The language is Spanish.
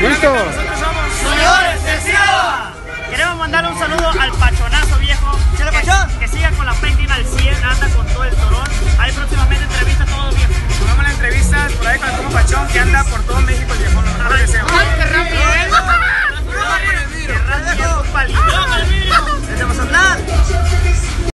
Listo. Nosotros de Queremos mandar un saludo al pachonazo viejo. Chale, pachón. que siga con la pérdida al 100, anda con todo el torón. Hay próximamente entrevistas todos viejo. Nos vemos entrevista por ahí con el Pachón que anda por todo México el viejo.